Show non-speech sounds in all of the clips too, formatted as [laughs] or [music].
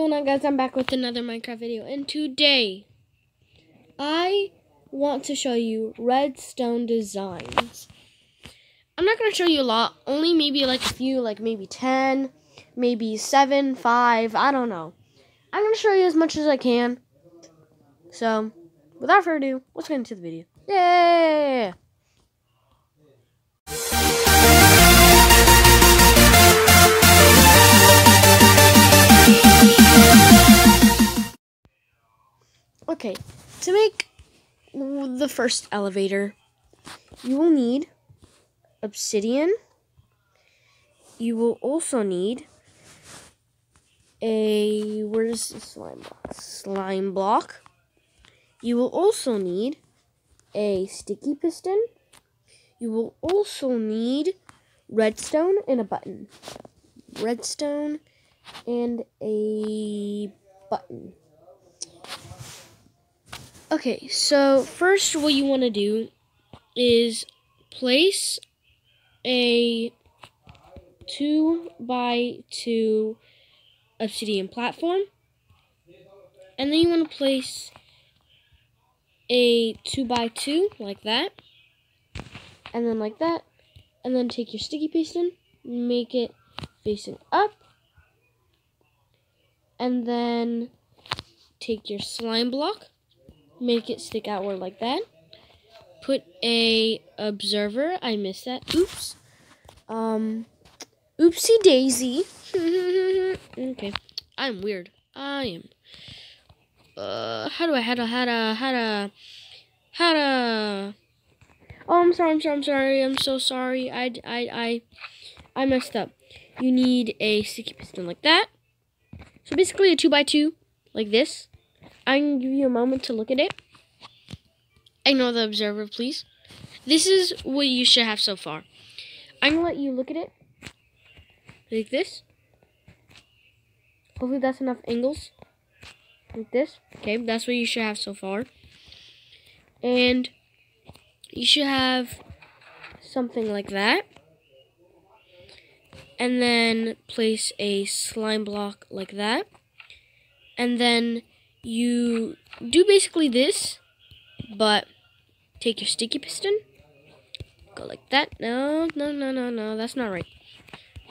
going on guys? I'm back with another Minecraft video and today I want to show you redstone designs. I'm not going to show you a lot, only maybe like a few, like maybe 10, maybe 7, 5, I don't know. I'm going to show you as much as I can. So, without further ado, let's get into the video. Yay! Okay, to make the first elevator, you will need obsidian. You will also need a where's the slime block? Slime block. You will also need a sticky piston. You will also need redstone and a button. Redstone and a button. Okay, so first what you want to do is place a 2 by 2 obsidian platform. And then you want to place a 2 by 2 like that. And then like that. And then take your sticky piston, make it facing up. And then take your slime block make it stick outward like that. Put a observer. I missed that. Oops. Um, oopsie daisy. [laughs] okay, I'm weird. I am. Uh, how do I how to how to how to how to? Oh, I'm sorry. I'm sorry. I'm sorry. I'm so sorry. I I I I messed up. You need a sticky piston like that. So basically a two by two, like this. I can give you a moment to look at it. Ignore the observer, please. This is what you should have so far. I'm going to let you look at it. Like this. Hopefully that's enough angles. Like this. Okay, that's what you should have so far. And you should have something like that. And then place a slime block like that. And then you do basically this, but take your sticky piston, go like that. No, no, no, no, no, that's not right.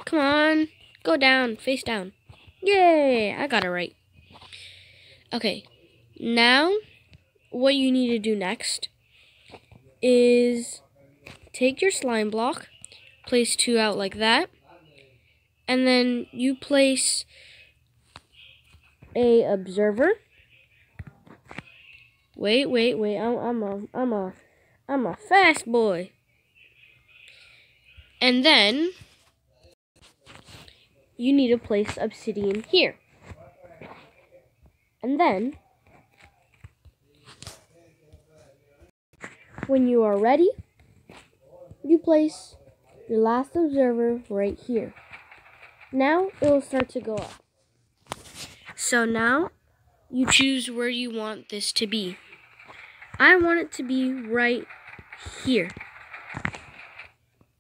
Come on, go down, face down. Yay, I got it right. Okay, now what you need to do next is take your slime block, place two out like that, and then you place a observer Wait, wait, wait. I'm, I'm a, I'm a, I'm a fast boy. And then you need to place obsidian here. And then when you are ready, you place your last observer right here. Now it will start to go up. So now you choose where you want this to be. I want it to be right here.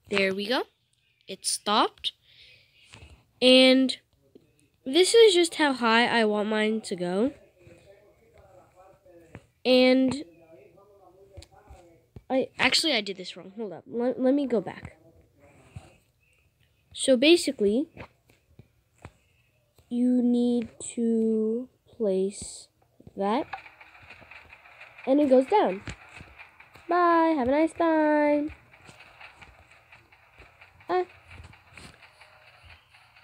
There we go. It stopped. And this is just how high I want mine to go. And I actually I did this wrong. Hold up. Let, let me go back. So basically, you need to place that and it goes down. Bye. Have a nice time. Ah.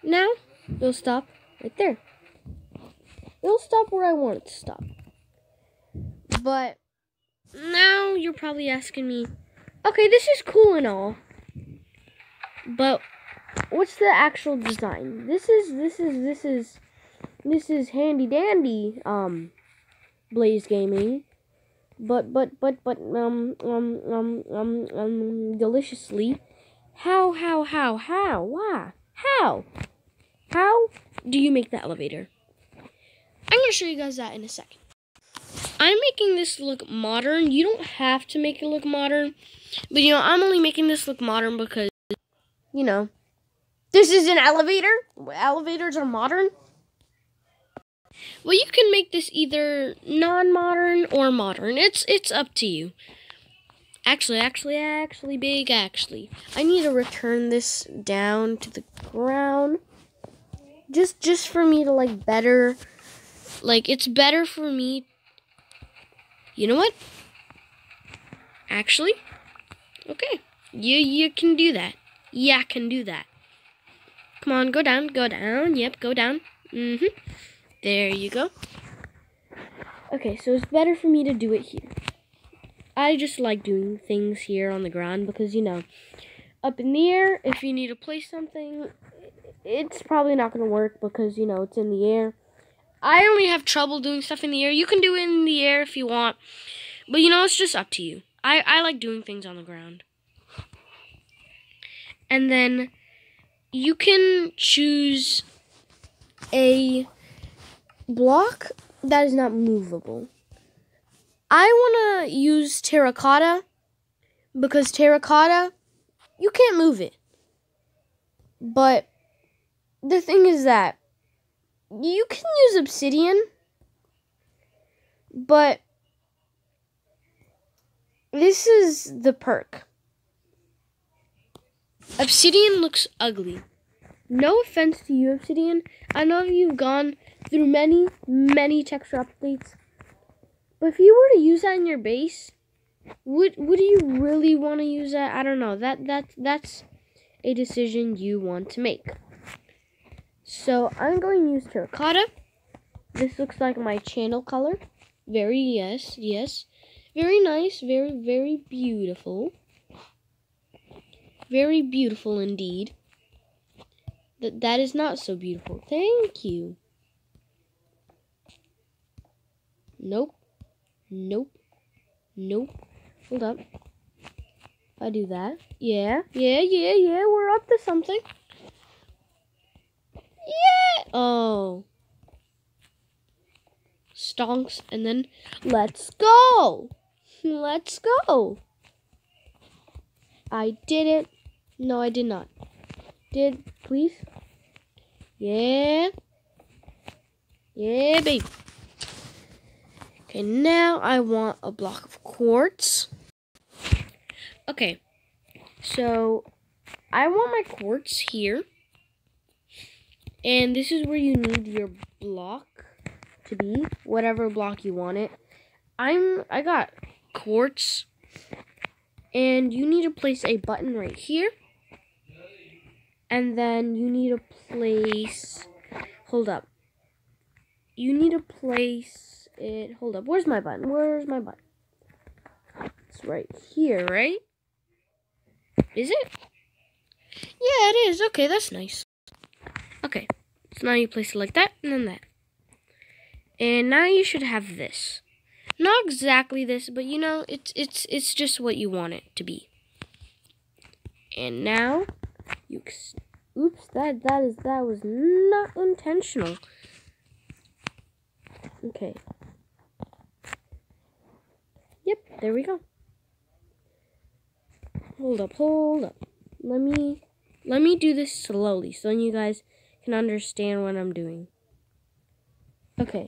Now, it'll stop right there. It'll stop where I want it to stop. But now you're probably asking me, okay, this is cool and all. But what's the actual design? This is this is this is this is handy dandy um Blaze Gaming but but but but um um um um um deliciously. How how how how why how how do you make the elevator? I'm gonna show you guys that in a second. I'm making this look modern. You don't have to make it look modern, but you know I'm only making this look modern because you know this is an elevator. Elevators are modern. Well, you can make this either non-modern or modern. It's it's up to you. Actually, actually, actually, big actually. I need to return this down to the ground. Just just for me to like better like it's better for me You know what? Actually, okay. You you can do that. Yeah, I can do that. Come on, go down, go down. Yep, go down. Mhm. There you go. Okay, so it's better for me to do it here. I just like doing things here on the ground because, you know, up in the air, if you need to place something, it's probably not going to work because, you know, it's in the air. I only have trouble doing stuff in the air. You can do it in the air if you want, but, you know, it's just up to you. I, I like doing things on the ground. And then you can choose a block that is not movable. I want to use terracotta because terracotta, you can't move it. But the thing is that you can use obsidian, but this is the perk. Obsidian looks ugly. No offense to you, Obsidian. I know you've gone through many, many texture updates. But if you were to use that in your base, would would you really want to use that? I don't know. That that that's a decision you want to make. So I'm going to use terracotta. This looks like my channel color. Very yes, yes. Very nice, very, very beautiful. Very beautiful indeed. That that is not so beautiful. Thank you. Nope. Nope. Nope. Hold up. I do that. Yeah, yeah, yeah, yeah. We're up to something. Yeah. Oh. Stonks, and then let's go. Let's go. I did it. No, I did not. Did, please? Yeah. Yeah, baby. Okay, now I want a block of quartz. Okay, so I want my quartz here. And this is where you need your block to be, whatever block you want it. I'm I got quartz and you need to place a button right here. And then you need to place, hold up. You need to place it, hold up. Where's my button? Where's my button? It's right here, right? Is it? Yeah, it is. Okay, that's nice. Okay, so now you place it like that, and then that. And now you should have this. Not exactly this, but you know, it's it's it's just what you want it to be. And now you oops, that that is that was not intentional. Okay. Yep, there we go. Hold up, hold up. Let me let me do this slowly so you guys can understand what I'm doing. Okay.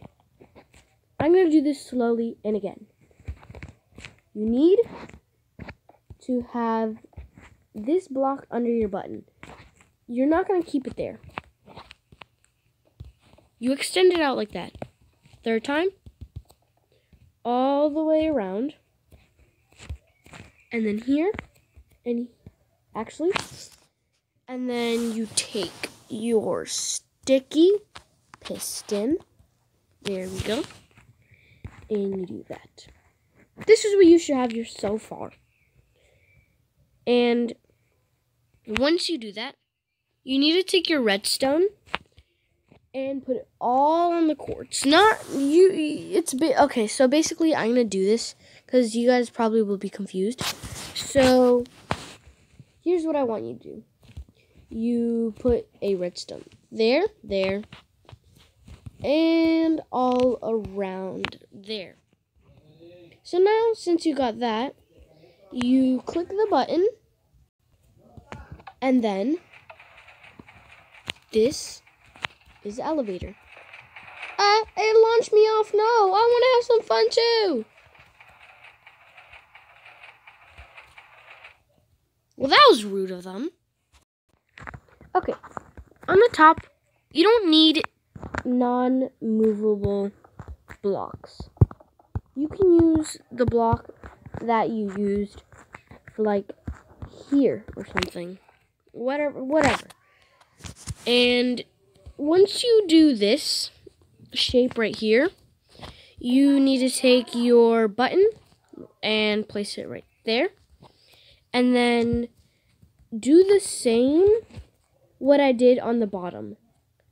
I'm going to do this slowly and again. You need to have this block under your button. You're not going to keep it there. You extend it out like that. Third time, all the way around. And then here, and actually, and then you take your sticky piston. There we go and you do that. This is what you should have your so far. And once you do that, you need to take your redstone and put it all on the quartz. Not you. It's a bit okay. So basically, I'm gonna do this because you guys probably will be confused. So here's what I want you to do. You put a redstone there, there, and all around there. So now, since you got that, you click the button, and then this is the elevator. Uh, it launched me off. No, I want to have some fun too. Well, that was rude of them. Okay, on the top, you don't need non-movable blocks. You can use the block that you used for like here or something. Whatever, whatever. And once you do this shape right here, you need to take your button and place it right there. And then do the same what I did on the bottom.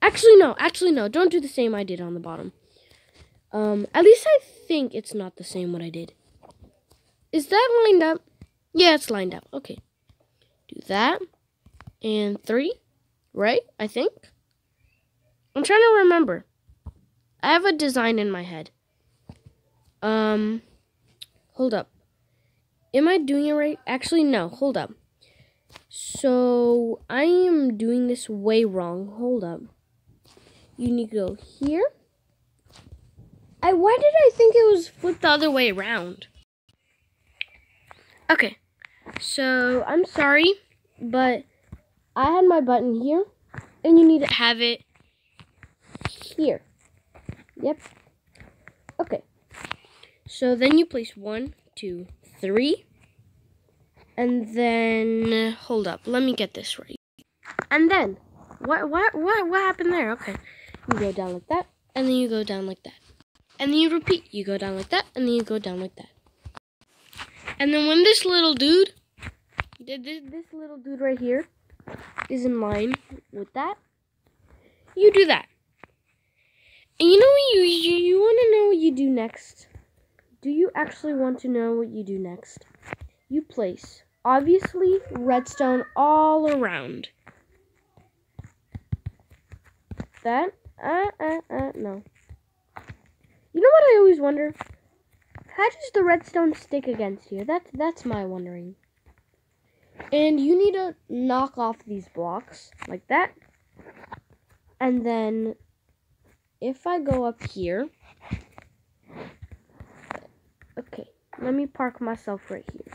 Actually, no. Actually, no. Don't do the same I did on the bottom. Um, at least I think it's not the same what I did. Is that lined up? Yeah, it's lined up. Okay. Do that. And three. Right? I think. I'm trying to remember. I have a design in my head. Um, hold up. Am I doing it right? Actually, no. Hold up. So, I am doing this way wrong. Hold up. You need to go here. I, why did I think it was flipped the other way around? Okay. So, I'm sorry, but I had my button here, and you need to have it here. Yep. Okay. So then you place one, two, three. And then, hold up, let me get this right. And then, what, what, what, what happened there? Okay. You go down like that, and then you go down like that. And then you repeat. You go down like that, and then you go down like that. And then when this little dude, this, this little dude right here, is in line with that, you do that. And you know what you, you, you want to know what you do next? Do you actually want to know what you do next? You place, obviously, redstone all around. That, uh, uh, uh, no. You know what I always wonder? How does the redstone stick against you? That's, that's my wondering. And you need to knock off these blocks like that. And then if I go up here, okay, let me park myself right here.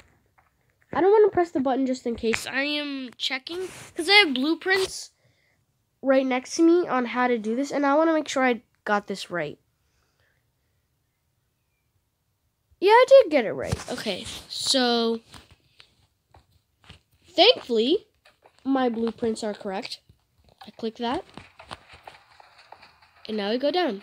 I don't want to press the button just in case. I am checking because I have blueprints right next to me on how to do this, and I want to make sure I got this right. Yeah, I did get it right. Okay, so thankfully, my blueprints are correct. I click that. And now we go down.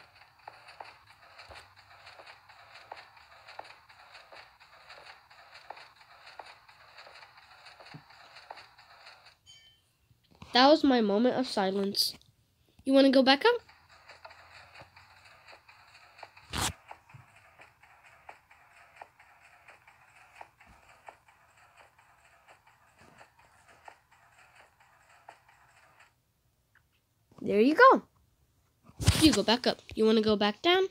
That was my moment of silence. You want to go back up? You go. You go back up. You want to go back down?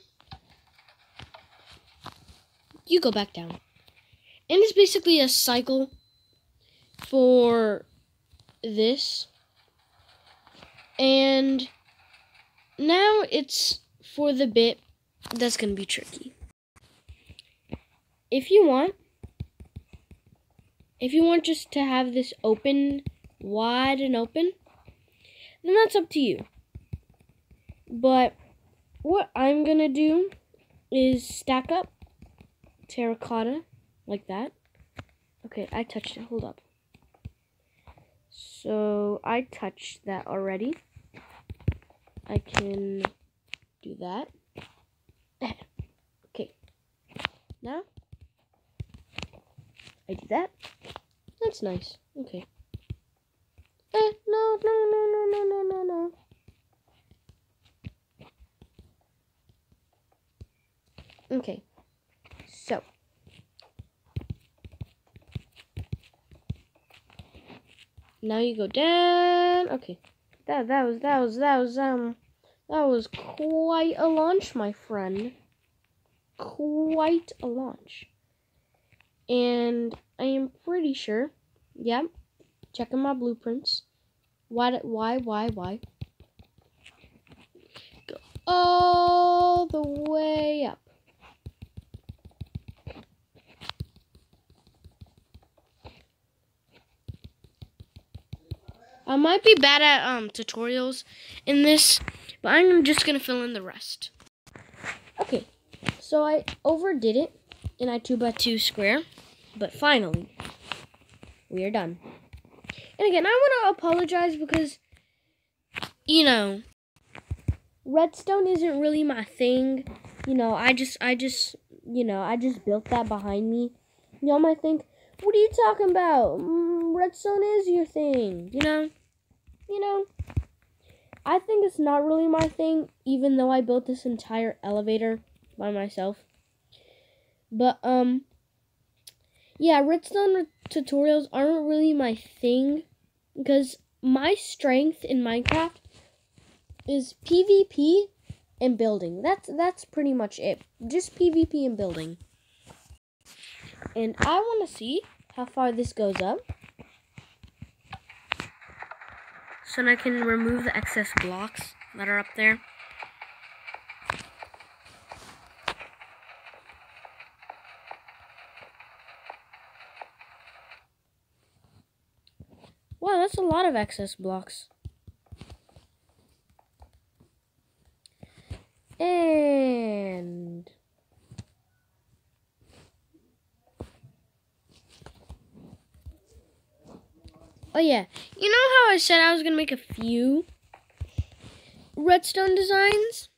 You go back down. And it's basically a cycle for this. And now it's for the bit that's going to be tricky. If you want, if you want just to have this open, wide and open, then that's up to you. But what I'm going to do is stack up terracotta like that. Okay, I touched it. Hold up. So I touched that already. I can do that. okay. Now I do that. That's nice. Okay. Eh, no, no, no, no, no, no, no, no. Okay. So. Now you go down. Okay. That that was that was that was um that was quite a launch, my friend. Quite a launch. And I am pretty sure, yeah, checking my blueprints. Why, why, why, why? Go all I might be bad at um tutorials in this, but I'm just gonna fill in the rest. Okay, so I overdid it in I 2 by 2 square, but finally, we are done. And again, I want to apologize because, you know, redstone isn't really my thing. You know, I just, I just, you know, I just built that behind me. Y'all might think, what are you talking about? Mm, redstone is your thing, you know? You know? I think it's not really my thing, even though I built this entire elevator by myself. But, um, yeah, redstone tutorials aren't really my thing because my strength in Minecraft is PvP and building. That's that's pretty much it. Just PvP and building. And I want to see how far this goes up. So I can remove the excess blocks that are up there. Wow, that's a lot of excess blocks. And... Oh yeah, you know how I said I was going to make a few redstone designs?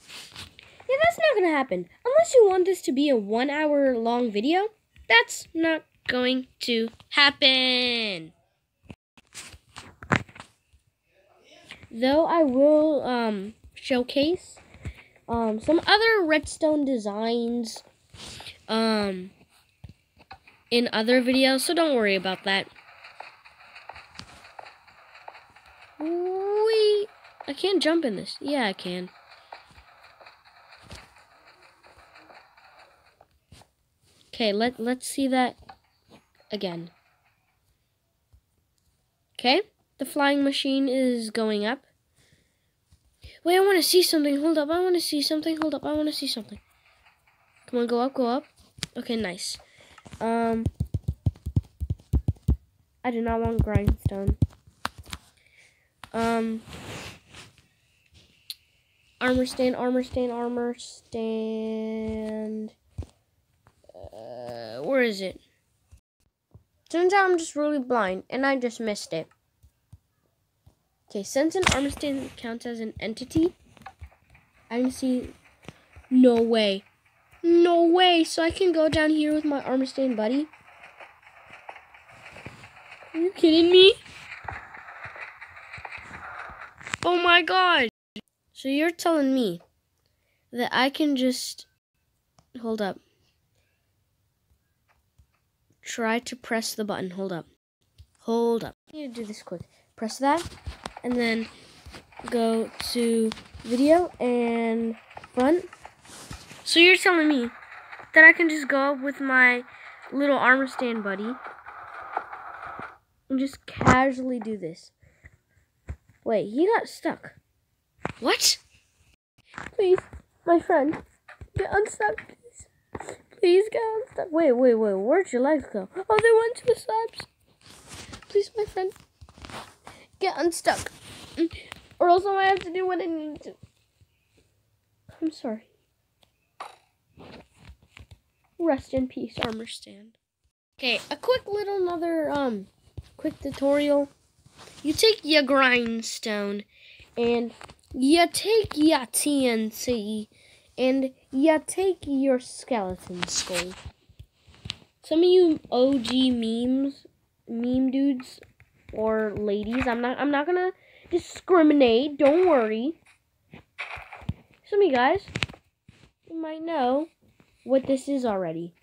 Yeah, that's not going to happen. Unless you want this to be a one hour long video, that's not going to happen. though I will um, showcase um, some other redstone designs um, in other videos, so don't worry about that. Wait, I can't jump in this. Yeah, I can. Okay, let, let's see that again. Okay. The flying machine is going up. Wait, I want to see something. Hold up. I want to see something. Hold up. I want to see something. Come on, go up, go up. Okay, nice. Um, I do not want grindstone. Um, armor stand, armor stand, armor stand. Uh, where is it? Turns out I'm just really blind, and I just missed it. Okay, since an armor stand counts as an entity, I can see. No way. No way. So I can go down here with my armor stand buddy. Are you kidding me? Oh my god. So you're telling me that I can just. Hold up. Try to press the button. Hold up. Hold up. I need to do this quick. Press that and then go to video and front. So you're telling me that I can just go up with my little armor stand buddy and just casually do this. Wait, he got stuck. What? Please, my friend, get unstuck, please. Please get unstuck. Wait, wait, wait, where'd your legs go? Oh, they went to the slabs. Please, my friend, get unstuck. Or else I have to do what I need to. I'm sorry. Rest in peace, armor stand. Okay, a quick little another um quick tutorial. You take your grindstone and you take your TNT and you take your skeleton skull. Some of you OG memes, meme dudes or ladies. I'm not I'm not gonna discriminate. Don't worry. Some of you guys you might know what this is already.